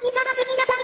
木更津皆さん